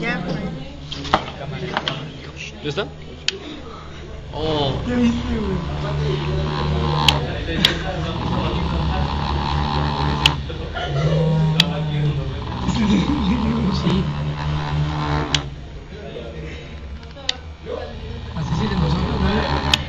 Ya, ¿Ya está? Oh. Ya viste, güey. Sí. Así sí, de nosotros, ¿no?